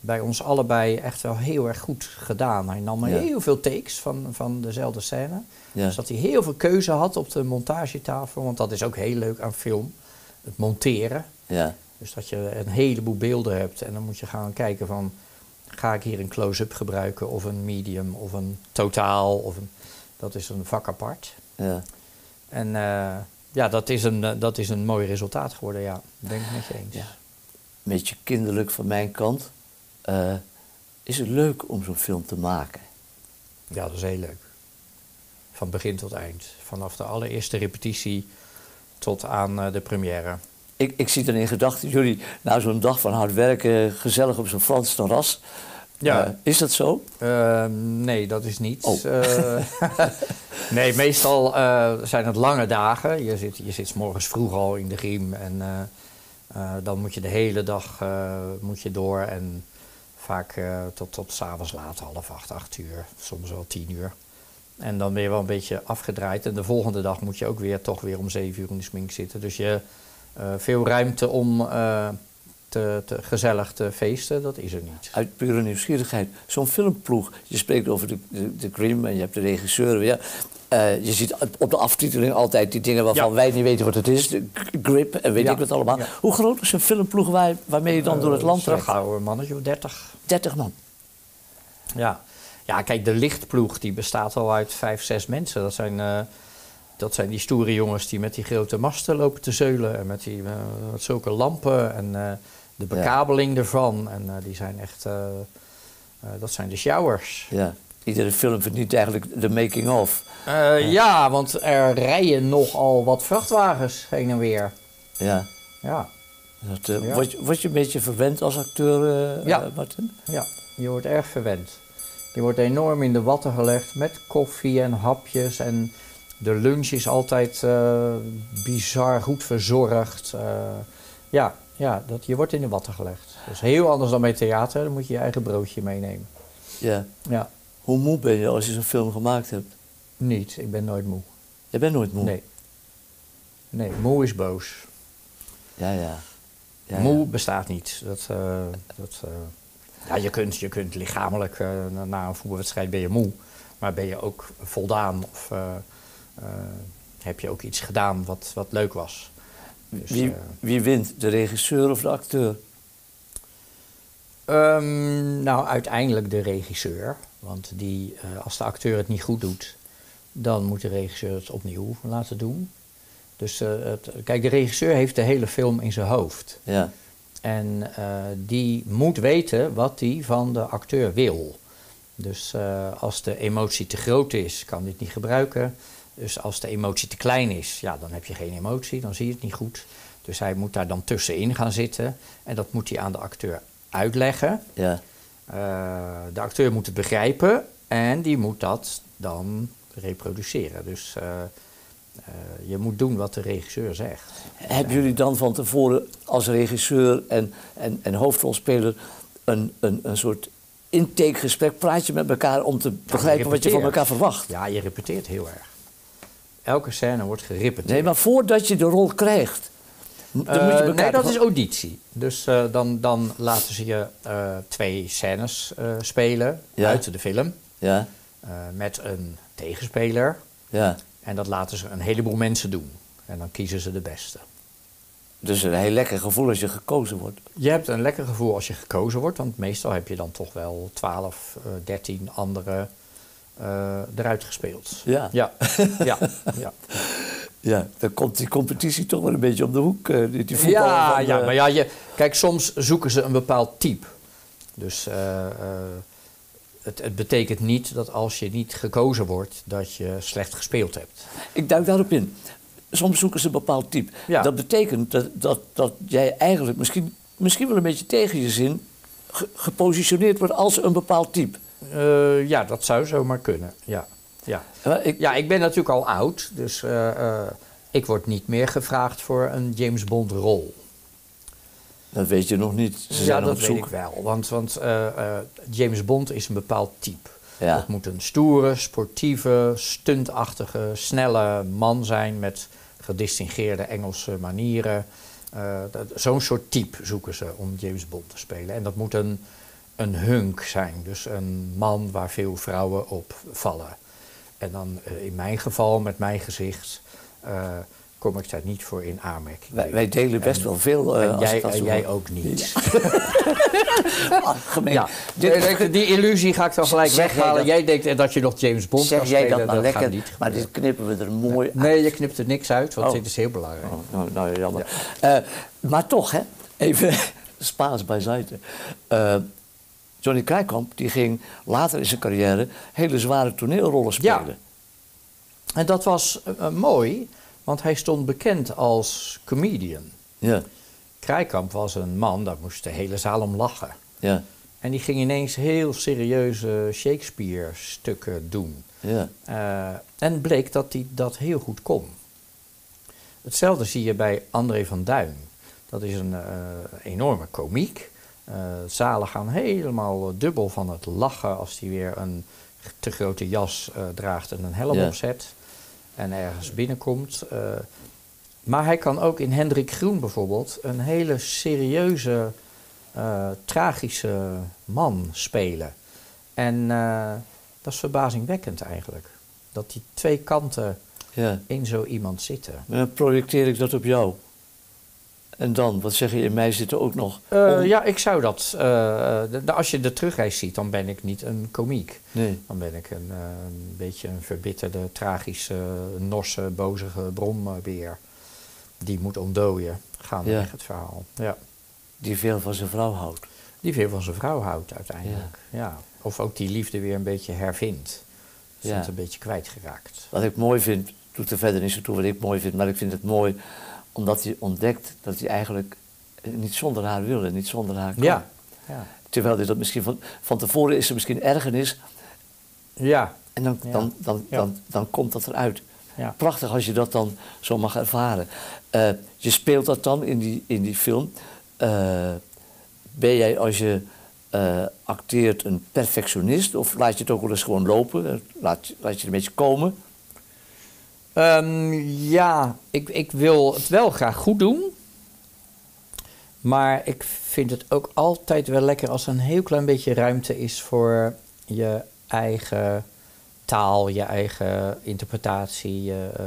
bij ons allebei echt wel heel erg goed gedaan. Hij nam Ja. heel veel takes van, van dezelfde scène. Ja. Dus dat hij heel veel keuze had op de montagetafel. Want dat is ook heel leuk aan film. Het monteren. ja. Dus dat je een heleboel beelden hebt. En dan moet je gaan kijken van... Ga ik hier een close-up gebruiken? Of een medium? Of een totaal? Of een, dat is een vak apart. ja. En eh, ja, dat is, een, eh, dat is een mooi resultaat geworden. Ja, ben ik met je eens. Ja. Beetje kinderlijk van mijn kant. Eh, is het leuk om zo'n film te maken? Ja, dat is heel leuk. Van begin tot eind. Vanaf de allereerste repetitie tot aan de première. Ik, ik zie dan in gedachten jullie na zo'n dag van hard werken gezellig op zo'n Frans terras. Ja. Eh, is dat zo? Eh, nee, dat is niet. Oh. Eh, *laughs* nee, meestal eh, zijn het lange dagen. Je zit, je zit 's morgens vroeg al in de griem en dan moet je de hele dag moet je door. En vaak tot, tot s'avonds laat, half acht, acht uur, soms wel tien uur. En dan ben je wel een beetje afgedraaid. En de volgende dag moet je ook weer toch weer om zeven uur in de smink zitten. Dus je veel ruimte om eh, te, te gezellig te feesten, dat is er niet. Uit pure nieuwsgierigheid. Zo'n filmploeg, je spreekt over de, de, de en je hebt de regisseur. Ja. Eh, je ziet op de aftiteling altijd die dingen waarvan Ja. wij niet weten wat het is. De grip en weet Ja. ik wat allemaal. Ja. Hoe groot is een filmploeg waar, waarmee je dan door het land Eh, trekt? gauw een mannetje of 30. 30 man. Ja. ja, kijk, de lichtploeg die bestaat al uit vijf, zes mensen. Dat zijn, eh, dat zijn die stoere jongens die met die grote masten lopen te zeulen. En met, die, eh, met zulke lampen en eh, de bekabeling ervan. En eh, die zijn echt, dat zijn de showers. Ja. Iedere film verdient eigenlijk de making-of. Eh, ja. want er rijden nogal wat vrachtwagens heen en weer. Ja. Ja, Dat, Ja. word, je- word je een beetje verwend als acteur, eh, Ja. Martin? ja, je wordt erg verwend. Je wordt enorm in de watten gelegd met koffie en hapjes. En de lunch is altijd eh, bizar goed verzorgd. Eh, ja, ja dat, je wordt in de watten gelegd. Dat is heel anders dan bij theater. Dan moet je je eigen broodje meenemen. Ja. Ja, Hoe moe ben je als je zo'n film gemaakt hebt? niet. Ik ben nooit moe. Je bent nooit moe. Nee. Nee, moe is boos. Ja, ja. ja moe bestaat niet. Dat, eh, dat, ja, je, kunt, je kunt lichamelijk, na- een voetbalwedstrijd ben je moe. Maar ben je ook voldaan of heb je ook iets gedaan wat, wat leuk was. Dus, Wie, eh, wie wint, de regisseur of de acteur? Ehm, nou, uiteindelijk de regisseur. Want die, eh, als de acteur het niet goed doet, dan moet de regisseur het opnieuw laten doen. Dus eh, het, kijk, de regisseur heeft de hele film in zijn hoofd. Ja. En eh, die moet weten wat hij van de acteur wil. Dus eh, als de emotie te groot is, kan hij het niet gebruiken. Dus als de emotie te klein is, ja, dan heb je geen emotie, dan zie je het niet goed. Dus hij moet daar dan tussenin gaan zitten. En dat moet hij aan de acteur uitleggen. Ja. Eh, de acteur moet het begrijpen en die moet dat dan reproduceren. Dus eh, eh, je moet doen wat de regisseur zegt. Hebben jullie dan van tevoren als regisseur en, en, en hoofdrolspeler een, een, een soort intakegesprek? Praat je met elkaar om te begrijpen wat je van elkaar verwacht? Ja, je repeteert heel erg. Elke scène wordt gerepeteerd. Nee, maar voordat je de rol krijgt, dan Eh, moet je elkaar nee, dat is auditie. Dus eh, dan, dan laten ze je eh, twee scènes eh, spelen Ja. uit de film. Ja, eh, met een tegenspeler. ja. En dat laten ze een heleboel mensen doen. En dan kiezen ze de beste. Dus een heel lekker gevoel als je gekozen wordt. Je hebt een lekker gevoel als je gekozen wordt, want meestal heb je dan toch wel 12, eh 13 andere eh, eruit gespeeld. Ja. Ja, *laughs* ja, ja. Ja, dan komt die competitie toch wel een beetje om de hoek. eh, die, die voetbal ja, ja, eh, maar ja, je, kijk, soms zoeken ze een bepaald type. Dus eh, eh, het, het betekent niet dat als je niet gekozen wordt, dat je slecht gespeeld hebt. Ik duik daarop in. Soms zoeken ze een bepaald type. Ja. Dat betekent dat, dat, dat jij eigenlijk misschien, misschien wel een beetje tegen je zin ge- gepositioneerd wordt als een bepaald type. Eh, ja, dat zou zomaar kunnen. Ja, ja. Maar ik, ja ik ben natuurlijk al oud, dus eh, eh, ik word niet meer gevraagd voor een James Bond rol. Dat weet je nog niet. Ze ja, dat op weet ik wel. Want, want eh, eh, James Bond is een bepaald type. Ja. Het moet een stoere, sportieve, stuntachtige, snelle man zijn met gedistingeerde Engelse manieren. Eh, dat- Zo'n soort type zoeken ze om James Bond te spelen. En dat moet een, een hunk zijn, dus een man waar veel vrouwen op vallen. En dan eh, in mijn geval, met mijn gezicht, eh, kom ik daar niet voor in aanmerking. Wij, wij delen best En- wel veel. eh, en als jij, en jij ook niet. Ja, *laughs* Nee, nee, die illusie ga ik dan gelijk Zeg jij weghalen. dat- Jij denkt dat je nog James Bond zeg kan jij dat nou gaat lekker, niet maar dit knippen we er mooi uit. Nee, je knipt er niks uit, want Oh. dit is heel belangrijk. Oh, nou, nou, jammer. Eh, maar toch, hè, even *laughs* Spaans. Eh Johnny Krijkamp die ging later in zijn carrière hele zware toneelrollen Ja. spelen. En dat was eh, eh, mooi, want hij stond bekend als comedian. Ja, Krijkamp was een man, daar moest de hele zaal om lachen. ja, En die ging ineens heel serieuze Shakespeare-stukken doen. ja. Eh, en bleek dat hij dat heel goed kon. Hetzelfde zie je bij André van Duin. Dat is een enorme komiek. Eh, zalen gaan helemaal eh, dubbel van het lachen als hij weer een te grote jas eh, draagt en een helm Ja. opzet. En ergens binnenkomt. Maar hij kan ook in Hendrik Groen bijvoorbeeld een hele serieuze, tragische man spelen. En dat is verbazingwekkend eigenlijk. Dat die twee kanten ja. in zo iemand zitten. En projecteer ik dat op jou. En dan, wat zeg je, in mij zitten ook nog... On- ja, ik zou dat. eh, de- de- als je de terugreis ziet, dan ben ik niet een komiek. Nee, Dan ben ik een, eh, een beetje een verbitterde, tragische, norse, bozige brombeer. Die moet ontdooien. Gaandeweg Ja. het verhaal. Ja. die veel van zijn vrouw houdt. Die veel van zijn vrouw houdt uiteindelijk. Ja. Of ook die liefde weer een beetje hervindt. Ze Ja. is een beetje kwijtgeraakt. Wat ik mooi vind, doet er verder niet zo toe wat ik mooi vind, maar ik vind het mooi omdat hij ontdekt dat hij eigenlijk niet zonder haar wil en niet zonder haar kan. Ja. Ja. Terwijl hij dat misschien van, van tevoren is er misschien ergernis Ja. en dan, dan, dan, dan, dan komt dat eruit. Ja. Prachtig als je dat dan zo mag ervaren. Eh, je speelt dat dan in die, in die film. Eh, ben jij als je eh, acteert een perfectionist of laat je het ook wel eens gewoon lopen? Laat, je- laat je het een beetje komen? Ehm, ja, ik, ik wil het wel graag goed doen. Maar ik vind het ook altijd wel lekker als er een heel klein beetje ruimte is voor je eigen taal, je eigen interpretatie. je, eh,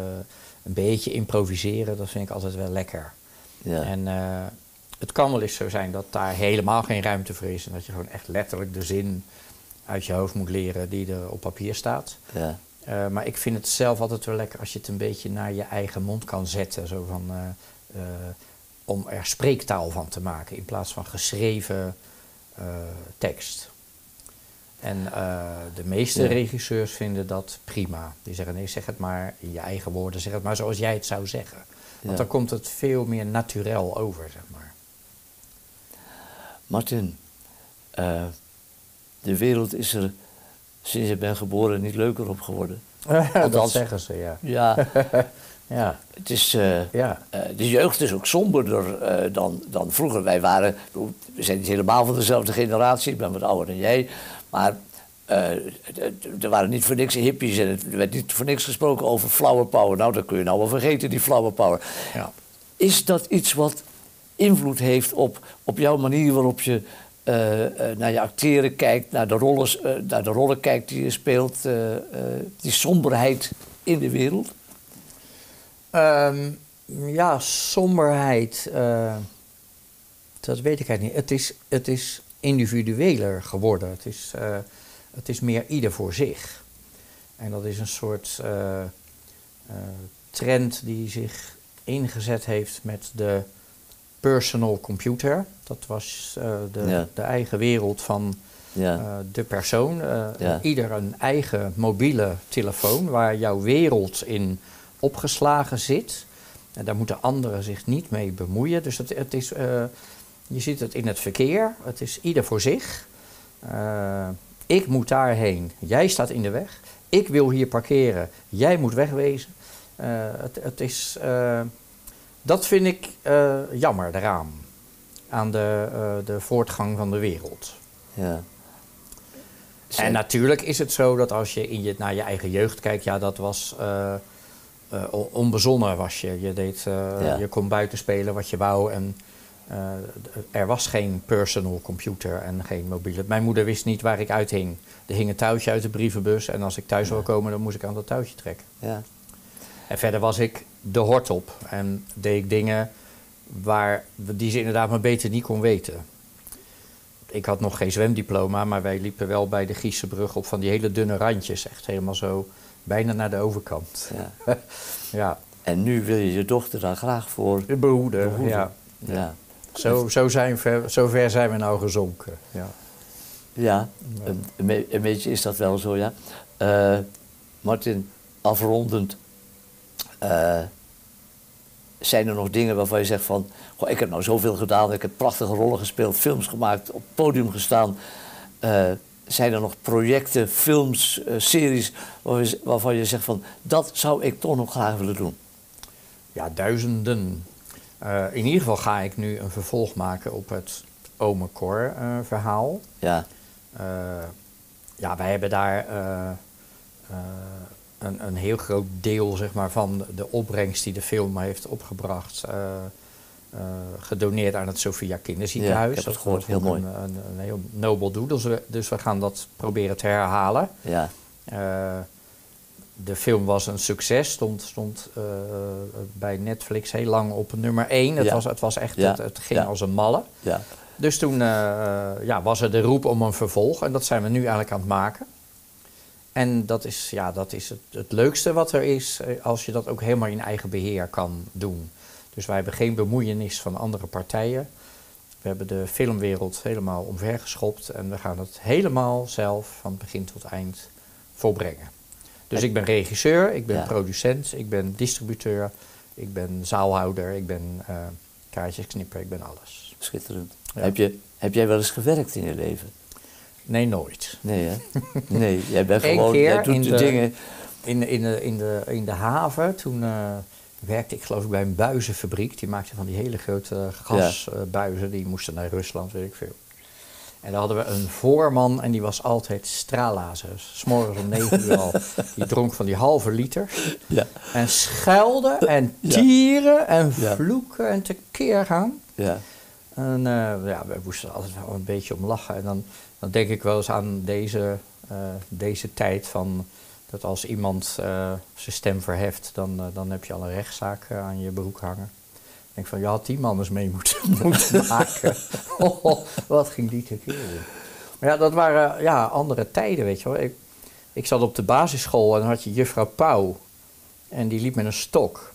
een beetje improviseren, dat vind ik altijd wel lekker. Ja. En eh, het kan wel eens zo zijn dat daar helemaal geen ruimte voor is. En dat je gewoon echt letterlijk de zin uit je hoofd moet leren die er op papier staat. Ja. Eh, maar ik vind het zelf altijd wel lekker als je het een beetje naar je eigen mond kan zetten. Zo van, eh, eh, om er spreektaal van te maken in plaats van geschreven tekst. En de meeste Ja. regisseurs vinden dat prima. Die zeggen nee, zeg het maar in je eigen woorden, zeg het maar zoals jij het zou zeggen. Want Ja. dan komt het veel meer naturel over, zeg maar. Martin, de wereld is er sinds je bent geboren niet leuker op geworden. *laughs* dat Althans- zeggen ze, ja. *laughs* Ja, Ja, het is, eh, ja. eh, de jeugd is ook somberder eh, dan, dan vroeger. Wij waren, ik we zijn niet helemaal van dezelfde generatie, ik ben wat ouder dan jij. Maar er waren niet voor niks hippies en er werd niet voor niks gesproken over flower power. Nou, dat kun je nou wel vergeten, die flower power. ja. Is dat iets wat invloed heeft op, op jouw manier waarop je naar je acteren kijkt, naar de, rollen, eh, naar de rollen kijkt die je speelt, eh, eh, die somberheid in de wereld? Ehm, ja, somberheid. eh, dat weet ik eigenlijk niet. Het is, het is individueler geworden. Het is, eh, het is meer ieder voor zich. En dat is een soort eh, eh, trend die zich ingezet heeft met de personal computer. Dat was eh, de, Ja. de eigen wereld van Ja, eh, de persoon. eh, Ja. Ieder een eigen mobiele telefoon waar jouw wereld in opgeslagen zit. En daar moeten anderen zich niet mee bemoeien. Dus het, het is, je ziet het in het verkeer. Het is ieder voor zich. Ik moet daarheen. Jij staat in de weg. Ik wil hier parkeren. Jij moet wegwezen. Het, het is, dat vind ik jammer daaraan. Aan de, eh, de voortgang van de wereld. ja. En natuurlijk is het zo dat als je, in je naar je eigen jeugd kijkt, ja, dat was on- onbezonnen was je. Je, deed, Ja. je kon buiten spelen wat je wou en er was geen personal computer en geen mobiele. Mijn moeder wist niet waar ik uithing. Er hing een touwtje uit de brievenbus en als ik thuis wil komen, dan moest ik aan dat touwtje trekken. ja. En verder was ik de hort op en deed ik dingen waar, die ze inderdaad maar beter niet kon weten. Ik had nog geen zwemdiploma, maar wij liepen wel bij de Giesebrug op van die hele dunne randjes. Echt helemaal zo, bijna naar de overkant. ja. *laughs* Ja, En nu wil je je dochter daar graag voor. de behoeden. Behoeden. Ja. Ja, Zo, zo, zijn ver, zo ver zijn we nou gezonken. Ja. ja een, een be- een beetje is dat wel zo, ja. Eh, Martin, afrondend. eh, zijn er nog dingen waarvan je zegt van... Goh, ik heb nou zoveel gedaan, ik heb prachtige rollen gespeeld, films gemaakt, op het podium gestaan. Eh, zijn er nog projecten, films, eh, series waarvan je, waarvan je zegt van... dat zou ik toch nog graag willen doen? Ja, duizenden. Eh, in ieder geval ga ik nu een vervolg maken op het Ome Cor verhaal. Ja, ja, wij hebben daar een, een heel groot deel zeg maar, van de opbrengst die de film heeft opgebracht. eh, eh, gedoneerd aan het Sophia Kinderziekenhuis. Ja, ik heb het Dat ik heel een, mooi. Een, een heel nobel doel. Dus we, dus we gaan dat proberen te herhalen. ja, Eh, de film was een succes, stond, stond bij Netflix heel lang op nummer 1. Het, Ja. was, het was echt, Ja. het, het ging Ja. als een malle. ja. Dus toen ja, was er de roep om een vervolg en dat zijn we nu eigenlijk aan het maken. En dat is, ja, dat is het, het leukste wat er is eh, als je dat ook helemaal in eigen beheer kan doen. Dus wij hebben geen bemoeienis van andere partijen. We hebben de filmwereld helemaal omvergeschopt en we gaan het helemaal zelf van begin tot eind volbrengen. Dus ik ben regisseur, ik ben Ja. producent, ik ben distributeur, ik ben zaalhouder, ik ben eh kaartjesknipper, ik ben alles. Schitterend. Ja. Heb, je, heb jij wel eens gewerkt in je leven? Nee, nooit. Nee, hè? Nee, jij bent *laughs* gewoon... keer jij doet in de, de- dingen... In, in, de, in, de, in de haven, toen eh, werkte ik geloof ik bij een buizenfabriek. Die maakte van die hele grote gasbuizen, die moesten naar Rusland, weet ik veel. En daar hadden we een voorman en die was altijd straalazer. S'morgens om negen uur al. *laughs* Die dronk van die halve liter. Ja, En schuilde en Ja. tieren en vloeken en tekeer gaan. ja, En uh, ja, we moesten altijd wel een beetje om lachen. En dan, dan denk ik wel eens aan deze, uh, deze tijd van dat als iemand uh, zijn stem verheft, dan, uh, dan heb je al een rechtszaak aan je broek hangen. Ik denk van, je had die man eens mee moeten, *laughs* maken. *laughs* Oh, wat ging die tekeer. Maar ja, dat waren ja, andere tijden, weet je wel. Ik, ik zat op de basisschool en dan had je juffrouw Pauw. En die liep met een stok.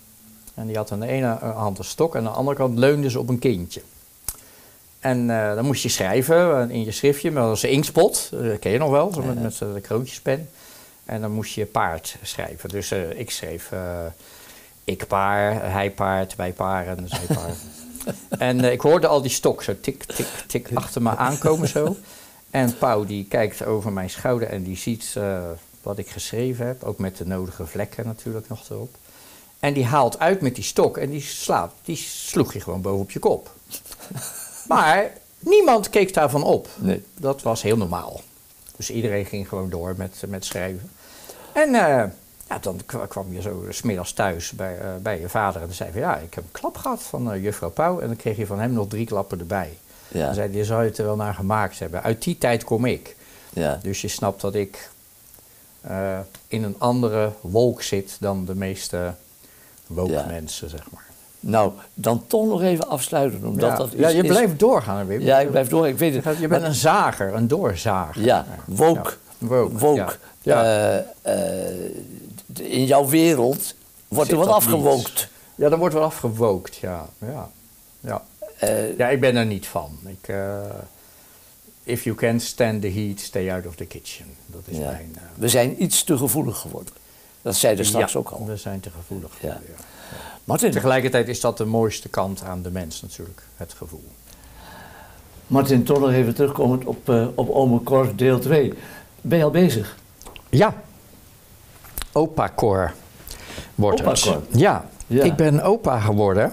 En die had aan de ene hand een stok en aan de andere kant leunde ze op een kindje. En eh, dan moest je schrijven eh, in je schriftje, maar dat was een inkspot, dat ken je nog wel, zo met, met de kroontjespen. En dan moest je paard schrijven. Dus eh, ik schreef ik paar, hij paard, wij paren, zij paard. *laughs* en ik hoorde al die stok zo tik, tik, tik achter me aankomen zo. En Pauw die kijkt over mijn schouder en die ziet wat ik geschreven heb, ook met de nodige vlekken natuurlijk nog erop. En die haalt uit met die stok en die slaat, die sloeg je gewoon boven op je kop. Maar niemand keek daarvan op. Nee. Dat was heel normaal. Dus iedereen ging gewoon door met, met schrijven. En uh, ja, dan kwam je zo smiddags thuis bij, uh, bij je vader en dan zei van ja, ik heb een klap gehad van uh, juffrouw Pauw. En dan kreeg je van hem nog drie klappen erbij. Ja. Dan zei je zou je het er wel naar gemaakt hebben. Uit die tijd kom ik. Ja. Dus je snapt dat ik in een andere wolk zit dan de meeste woke ja. mensen, zeg maar. Nou, dan toch nog even afsluiten. Omdat ja. dat ja, je blijft doorgaan, Wim. Ja, ik blijf door. Ik weet het. Je bent een zager, een doorzager. Ja, woke. Ja. Woke. woke. Ja. Uh, uh, in jouw wereld wordt er wat afgewookt. Ja, er wordt wel afgewookt, ja. Ja, ja. Uh, ja ik ben er niet van. Ik, if you can't stand the heat, stay out of the kitchen. Dat is mijn... We zijn iets te gevoelig geworden. Dat zei je straks ook al. we zijn te gevoelig. Ja. Ja. Martin, Tegelijkertijd is dat de mooiste kant aan de mens natuurlijk, het gevoel. Martin, toch nog even terugkomend op, uh, op Ome Cor deel 2. Ben je al bezig? Ja. Opa Cor wordt Opa het. Cor. Ja. Ja. ik ben opa geworden.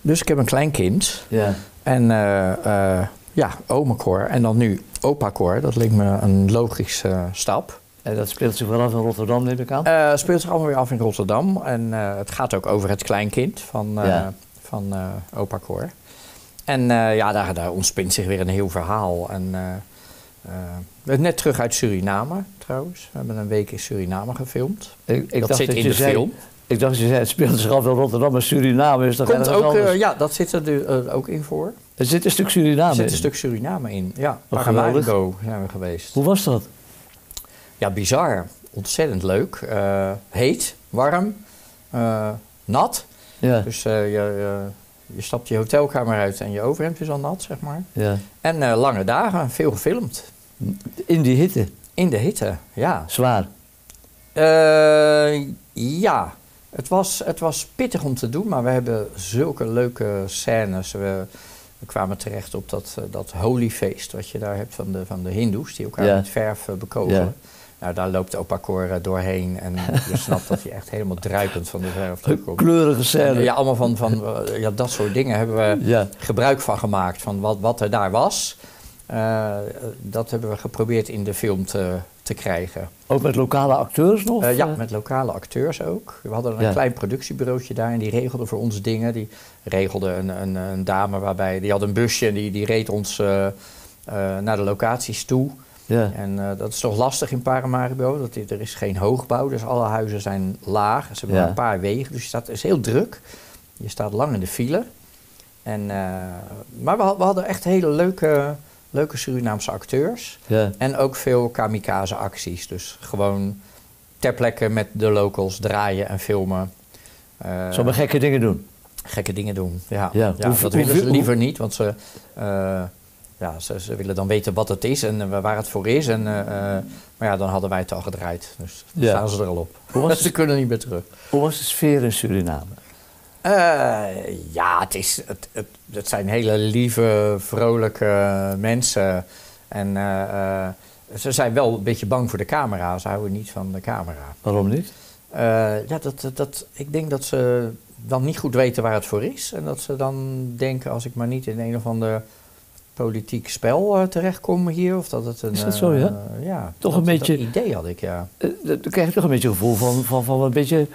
Dus ik heb een klein kind. Ja. En uh, uh, ja, ome Cor. En dan nu opa Cor. Dat leek me een logische stap. En dat speelt zich wel af in Rotterdam, neem ik aan? Uh, speelt zich allemaal weer af in Rotterdam. En uh, het gaat ook over het kleinkind van, uh, Ja. van opa Cor. En ja, daar, daar ontspint zich weer een heel verhaal. En, net terug uit Suriname trouwens. We hebben een week in Suriname gefilmd. Ik, ik dat dacht zit dat in de zei, film. Ik dacht dat je zei, het speelt zich af in Rotterdam, maar Suriname is toch Komt ergens ook, eh, ja, dat zit er du- eh, ook in voor. Er zit een stuk Suriname Er zit in. een stuk Suriname in. Ja. Paramaribo zijn we geweest. Hoe was dat? Ja, bizar. Ontzettend leuk. Eh, heet, warm, eh, nat. Ja, Dus eh, je, je, je stapt je hotelkamer uit en je overhemd is al nat, zeg maar. ja. En lange dagen, veel gefilmd. In die hitte, In de hitte, ja. zwaar. Ja, het was, het was pittig om te doen, maar we hebben zulke leuke scènes. We, we kwamen terecht op dat, dat holyfeest wat je daar hebt van de, van de hindoes, die elkaar Ja. met verf bekogelen. Ja. Nou, daar loopt opa eh, doorheen en je *laughs* snapt dat hij echt helemaal druipend van de verf terugkomt. Kleurige scène. Ja, allemaal van, van ja, dat soort dingen hebben we Ja. gebruik van gemaakt, van wat, wat er daar was. Eh, dat hebben we geprobeerd in de film te, te krijgen. Ook met lokale acteurs nog? Eh, ja, eh? met lokale acteurs ook. We hadden een Ja. klein productiebureautje daar en die regelde voor ons dingen. Die regelde een, een, een dame waarbij, die had een busje en die, die reed ons naar de locaties toe. Ja. En eh, dat is toch lastig in Paramaribo. Dat, er is geen hoogbouw, dus alle huizen zijn laag. Ze hebben Ja. een paar wegen, dus je staat, het is heel druk. Je staat lang in de file. En, eh, maar we, we hadden echt hele leuke, leuke Surinaamse acteurs. ja. En ook veel kamikaze acties. Dus gewoon ter plekke met de locals draaien en filmen. Eh, Zomaar gekke dingen doen. gekke dingen doen. Ja, Ja, ja, hoe- dat hoe- willen ze hoe- liever niet, want ze, ja, ze, ze willen dan weten wat het is en eh, waar het voor is. En, eh, eh, maar ja, dan hadden wij het al gedraaid. Dus dan Ja. staan ze er al op. Hoe was, *laughs* ze kunnen niet meer terug. hoe was de sfeer in Suriname? Ja, het, is, het, het, het zijn hele lieve, vrolijke mensen. En ze zijn wel een beetje bang voor de camera. Ze houden niet van de camera. Waarom niet? Ja, dat, dat, dat, ik denk dat ze dan niet goed weten waar het voor is. En dat ze dan denken, als ik maar niet in een of ander politiek spel eh, terechtkom hier. Of dat het een, Is dat zo, ja? eh, ja, Toch dat- een beetje- Dat idee had ik, ja. Eh, Dan krijg je toch een beetje een gevoel van, van, van een beetje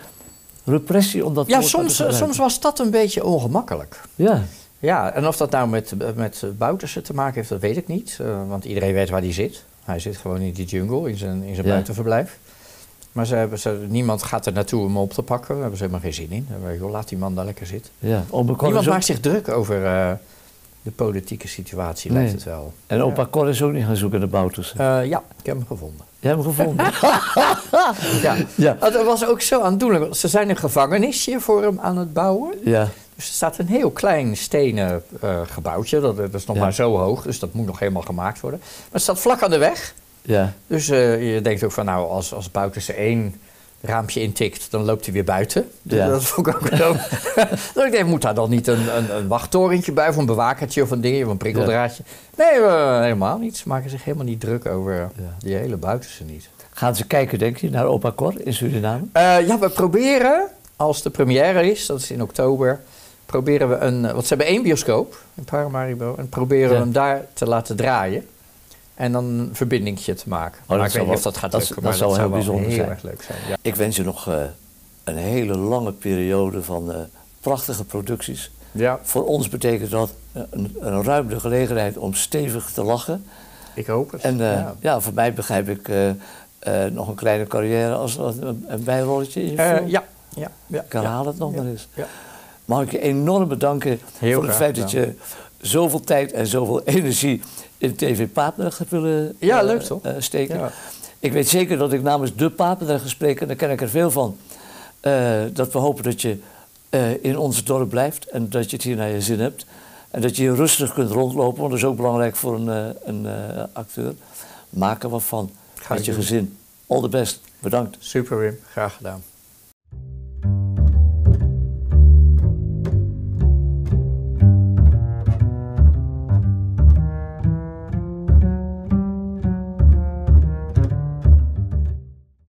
repressie. Omdat Ja, soms, soms was dat een beetje ongemakkelijk. Ja, Ja, en of dat nou met, met Boutersen te maken heeft, dat weet ik niet. Want iedereen weet waar hij zit. Hij zit gewoon in die jungle, in zijn, in zijn Ja. buitenverblijf. Maar ze hebben, ze, niemand gaat er naartoe om op te pakken. Daar hebben ze helemaal geen zin in. Ik, joh, laat die man daar lekker zitten. Ja, Niemand maakt zich druk over de politieke situatie, Nee. lijkt het wel. En opa Cor is ook niet gaan zoeken naar Boutersen. Eh, ja, ik heb hem gevonden. Je hebt hem gevonden? *laughs* Ja. ja. Oh, Dat was ook zo aandoenlijk. Ze zijn een gevangenisje voor hem aan het bouwen. Ja. Dus er staat een heel klein stenen eh, gebouwtje. Dat, dat is nog Ja. maar zo hoog, dus dat moet nog helemaal gemaakt worden. Maar het staat vlak aan de weg. Ja. Dus eh, je denkt ook van, nou, als, als Bouterse één raampje intikt, dan loopt hij weer buiten. Dus Ja. Dat vond ik ook zo. *laughs* dus ik denk, moet daar dan niet een, een, een wachttorentje bij, of een bewakertje of een ding, of een prikkeldraadje? Nee, helemaal niet. Ze maken zich helemaal niet druk over die hele Bouterse niet. Gaan ze kijken, denk je, naar opa Cor in Suriname? Eh, ja, we proberen, als de première is, dat is in oktober, proberen we een... Want ze hebben één bioscoop in Paramaribo. En proberen we hem daar te laten draaien. En dan een verbindingje te maken. dat maar ik zou weet niet of dat gaat dat- heel bijzonder heel zijn. erg leuk zijn. Ja. Ik wens je nog eh, een hele lange periode van eh, prachtige producties. ja, Voor ons betekent dat een, een ruime gelegenheid om stevig te lachen. ik hoop het. En eh, ja. ja. voor mij begrijp ik nog een kleine carrière als, een, een bijrolletje in je film. ja, ja, ja. Ik herhaal het nog maar eens. Ja. Mag ik je enorm bedanken Heel voor het graag feit dat je zoveel tijd en zoveel *laughs* energie in TV Papendrecht hebt willen Ja, eh, leuk toch? eh, steken. Ja. Ik weet zeker dat ik namens de Papendrecht gesprek, en daar ken ik er veel van, eh, dat we hopen dat je in ons dorp blijft en dat je het hier naar je zin hebt. En dat je hier rustig kunt rondlopen, want dat is ook belangrijk voor een, een acteur. Maak er wat van met je gezin. All the best. Bedankt. Super Wim, graag gedaan.